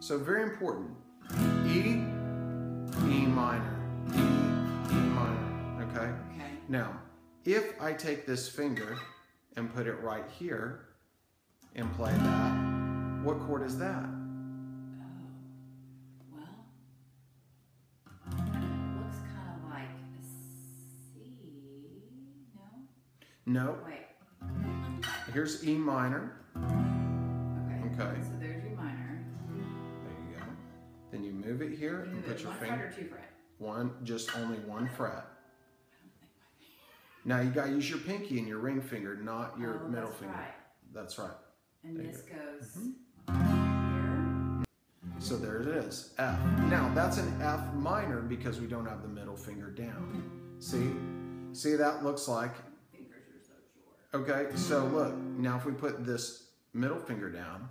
So very important. E, E minor, E, E minor, okay? Okay. Now, if I take this finger and put it right here and play that, what chord is that? Oh. Well. It looks kind of like a C. No? No, Wait. here's E minor. Okay. Okay. So move it here and put it your one fret finger, or two fret? one, just only one fret. I don't think Now you gotta use your pinky and your ring finger, not your oh, middle that's finger. Right. That's right. And There this goes Mhm. here. So there it is, F. Now that's an F minor because we don't have the middle finger down. See? See that looks like, Fingers are so short. okay, so look, now if we put this middle finger down,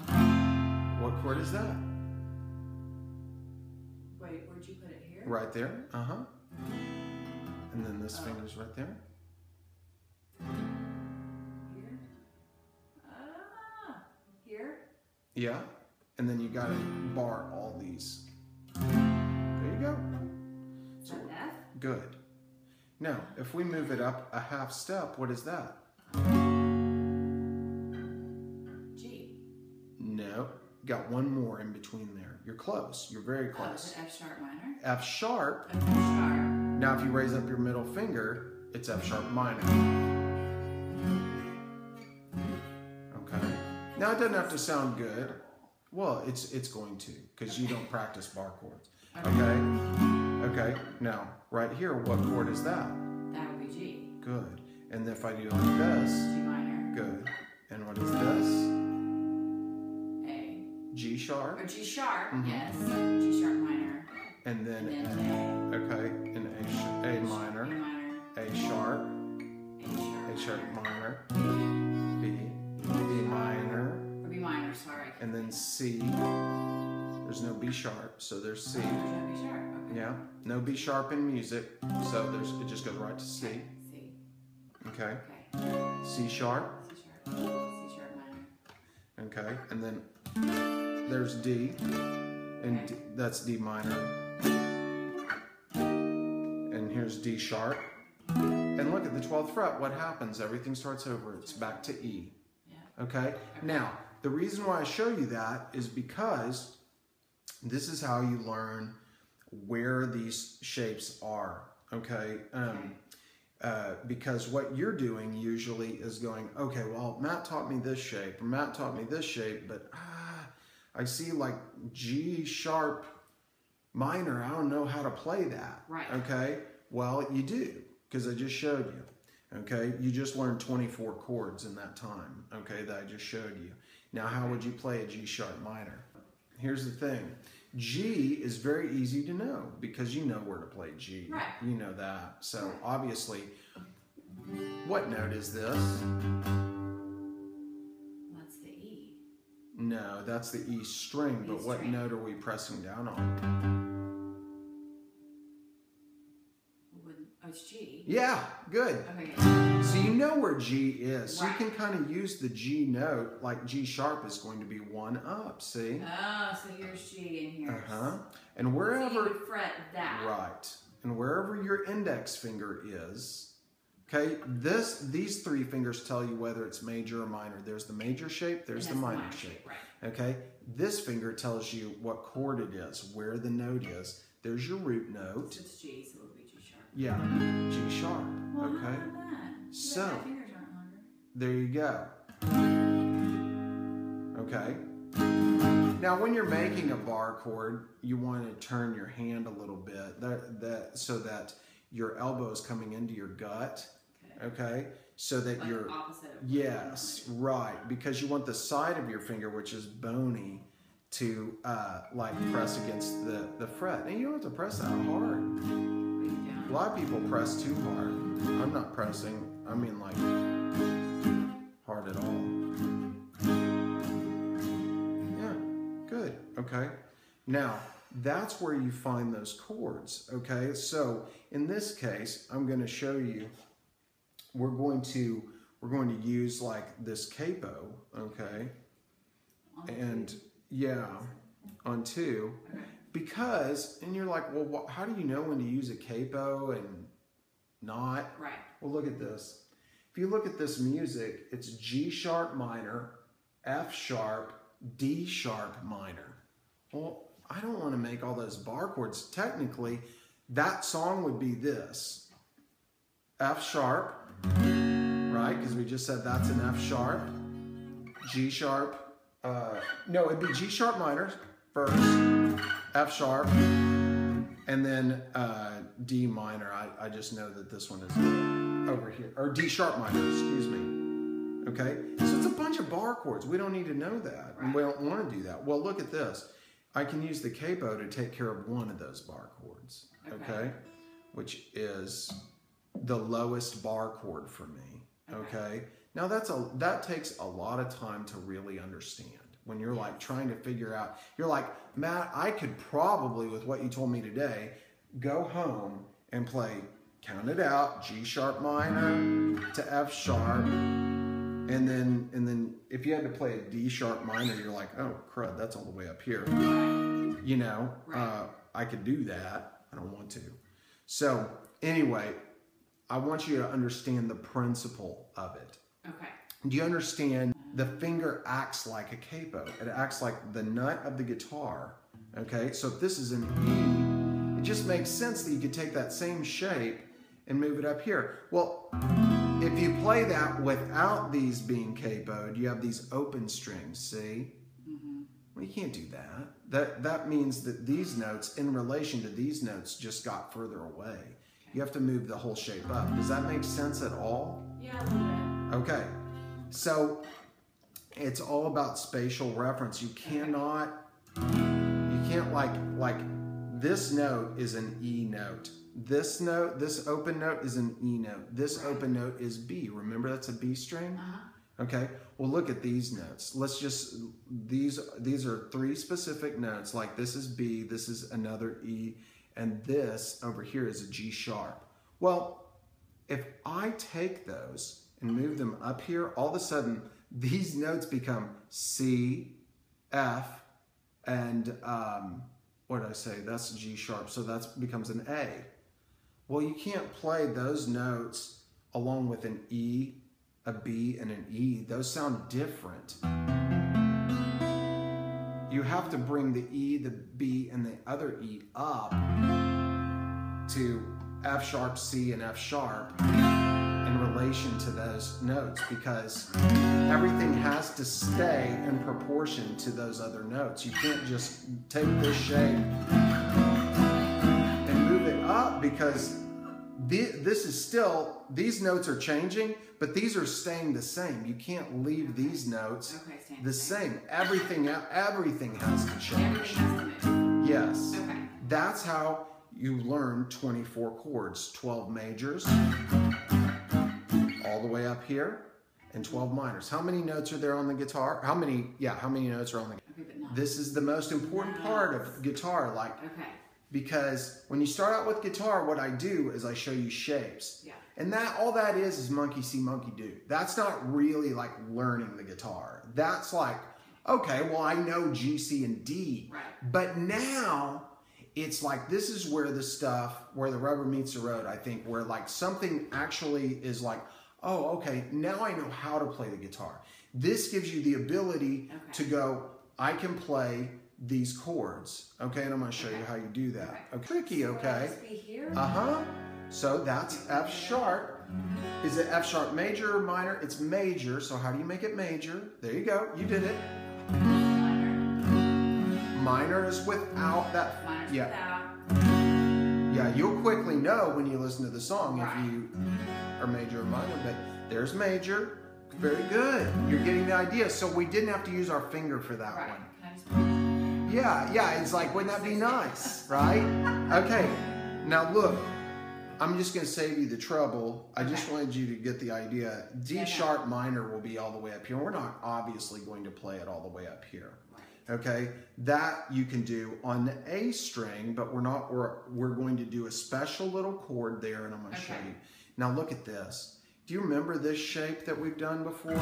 what chord is that? Right there, uh-huh. And then this Oh. finger's right there. Here. Ah, here. Yeah, and then you gotta bar all these. There you go. F? Good. Now, if we move it up a half step, what is that? G. No, got one more in between there. You're close. You're very Oh, close. it F sharp minor? F sharp. F sharp. Now, if you raise up your middle finger, it's F sharp minor. Okay. Now it doesn't have to sound good. Well, it's it's going to because you don't practice bar chords. Okay. Okay. Now, right here, what chord is that? That would be G. Good. And if I do like this, G minor. good. And what is this? G sharp. Or G sharp, Mhm. yes. G sharp minor. And then And A. Okay. And A, A minor. A minor. A sharp. A sharp. Minor. minor. B. B minor. Or B minor, sorry. And then C. There's no B sharp, so there's C. There's no B sharp. Okay. Yeah. No B sharp in music, so there's it just goes right to C. Okay. C. Okay. Okay. C sharp. C sharp. C sharp minor. Okay. And then there's D, and D, that's D minor. And here's D sharp. And look at the 12th fret. What happens? Everything starts over. It's back to E. Okay? Now, the reason why I show you that is because this is how you learn where these shapes are. Okay? Um, uh, because what you're doing usually is going, okay, well, Matt taught me this shape, or Matt taught me this shape, but ah, I see like G sharp minor. I don't know how to play that. Right. Okay? Well, you do, because I just showed you. Okay? You just learned 24 chords in that time, okay, that I just showed you. Now, how would you play a G sharp minor? Here's the thing G is very easy to know because you know where to play G. Right. You know that. So, obviously, what note is this? No, that's the E string, but E what string. note are we pressing down on? Oh, it's G. Yeah, good. Okay. So you know where G is. So you can kind of use the G note like G sharp is going to be one up, see? Oh, so here's G and here's. Uh-huh. And So you wherever would fret that. right. And wherever your index finger is, okay, this these three fingers tell you whether it's major or minor. There's the major shape, there's that's the minor shape. Right. Okay? This finger tells you what chord it is, where the note is. There's your root note. So it's G, so it would be G sharp. Yeah, G sharp. Well, Okay? how about that? Too So- my fingers aren't longer. There you go. Okay. Now, when you're making a bar chord, you want to turn your hand a little bit, that, that so that your elbow is coming into your gut. Okay. So that Like you're opposite yes, right, because you want the side of your finger, which is bony, to uh, like press against the the fret, and you don't have to press that hard. A lot of people press too hard. I'm not pressing. I mean, like hard at all. Yeah, good. Okay. Now, that's where you find those chords. Okay. So in this case, I'm going to show you. We're going to we're going to use like this capo. Okay. And yeah, on two because, and you're like, well, wh- how do you know when to use a capo and not? Right. Well, look at this. If you look at this music, it's G sharp minor, F sharp, D sharp minor. Well, I don't want to make all those bar chords. Technically, that song would be this F sharp, right? Because we just said that's an F sharp, G sharp. Uh, no, it'd be G sharp minor first, F sharp, and then uh, D minor. I, I just know that this one is over here, or D sharp minor, excuse me. Okay, so it's a bunch of bar chords. We don't need to know that, and we don't want to do that. Well, look at this. I can use the capo to take care of one of those bar chords. Okay. Okay, which is the lowest bar chord for me. Okay. Okay. Now that's a that takes a lot of time to really understand. When you're like trying to figure out, you're like, Matt, I could probably, with what you told me today, go home and play count it out, G sharp minor to F sharp. And then and then if you had to play a D sharp minor, you're like, oh crud, that's all the way up here. You know, Right. uh, I could do that. I don't want to. So anyway, I want you to understand the principle of it. Okay. Do you understand? The finger acts like a capo. It acts like the nut of the guitar. Okay, so if this is an E, it just makes sense that you could take that same shape and move it up here. Well, if you play that without these being capoed, you have these open strings, see? Mm-hmm. Well, you can't do that. That that means that these notes, in relation to these notes, just got further away. You have to move the whole shape up. Does that make sense at all? Yeah, a little bit. Okay, so it's all about spatial reference. You cannot, you can't like like this note is an E note. This note, this open note is an E note. This open note is B. Remember that's a B string. Uh-huh. Okay. Well, look at these notes. Let's just these these are three specific notes. Like this is B, this is another E, and this over here is a G sharp. Well, if I take those and move them up here, all of a sudden these notes become C, F, and um, what did I say? That's G sharp. So that becomes an A. Well, you can't play those notes along with an E, a B, and an E. Those sound different. You have to bring the E, the B, and the other E up to F sharp, C, and F sharp in relation to those notes because everything has to stay in proportion to those other notes. You can't just take this shape and move it up because this is still, these notes are changing, but these are staying the same. You can't leave these notes Okay, stand the same. Everything, everything has to change. Has to. Yes. Okay. That's how you learn 24 chords 12 majors, all the way up here, and 12 minors. How many notes are there on the guitar? How many, yeah, how many notes are on the Okay. This is the most important part of guitar, like, Okay. Because when you start out with guitar, what I do is I show you shapes. Yeah. And that all that is is monkey see, monkey do. That's not really like learning the guitar. That's like, okay, well I know G, C, and D. Right. But now it's like this is where the stuff where the rubber meets the road, I think, where like something actually is like, oh, okay, now I know how to play the guitar. This gives you the ability Okay. to go, I can play these chords. Okay, and I'm gonna show you how you do that. Okay. Okay. Tricky, So would I okay. just be here? Uh huh. So that's F sharp. Is it F sharp major or minor? It's major. So how do you make it major? There you go. You did it. Minor. Minor is without that. Minor's yeah. without. Yeah. You'll quickly know when you listen to the song Right. if you are major or minor. But there's major. Very good. You're getting the idea. So we didn't have to use our finger for that Right. one. Yeah, yeah, it's like, wouldn't that be nice, right? Okay, now look, I'm just gonna save you the trouble. I just Okay. wanted you to get the idea. D sharp minor will be all the way up here. We're not obviously going to play it all the way up here. Okay, that you can do on the A string, but we're not. We're we're going to do a special little chord there, and I'm going to show you. Now look at this. Do you remember this shape that we've done before?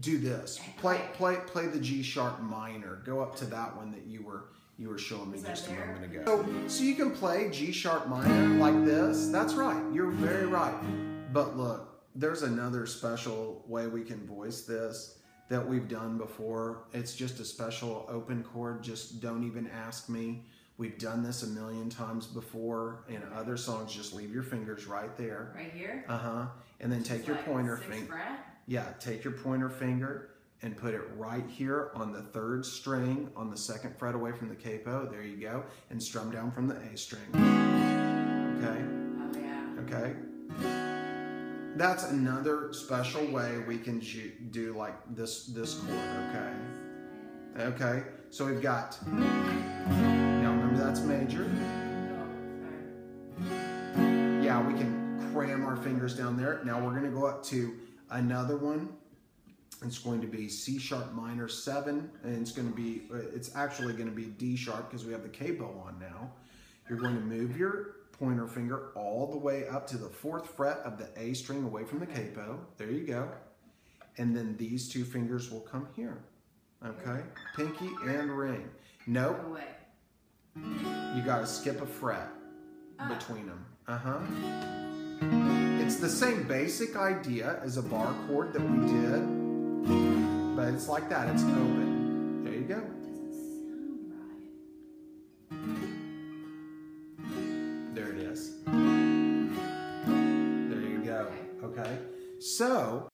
Do this. Play play play the G sharp minor. Go up to that one that you were you were showing me just a moment ago. So, so you can play G sharp minor like this. That's right. You're very right. But look, there's another special way we can voice this that we've done before. It's just a special open chord. Just don't even ask me. We've done this a million times before in other songs. Just leave your fingers right there. Right here. Uh huh. And then take It's your like pointer finger. Yeah, take your pointer finger and put it right here on the third string on the second fret away from the capo. There you go. And strum down from the A string. Okay, Oh yeah. okay. That's another special way we can do like this this chord. Okay, okay. So we've got. Now remember that's major. Yeah, we can cram our fingers down there. Now we're going to go up to another one. It's going to be C sharp minor seven, and it's going to be, uh, it's actually going to be D sharp because we have the capo on now. You're going to move your pointer finger all the way up to the fourth fret of the A string away from the capo. There you go. And then these two fingers will come here. Okay? Pinky and ring. Nope, you got to skip a fret Ah. between them. Uh huh. It's the same basic idea as a bar chord that we did, but it's like that. It's open. There you go. There it is. There you go. Okay. So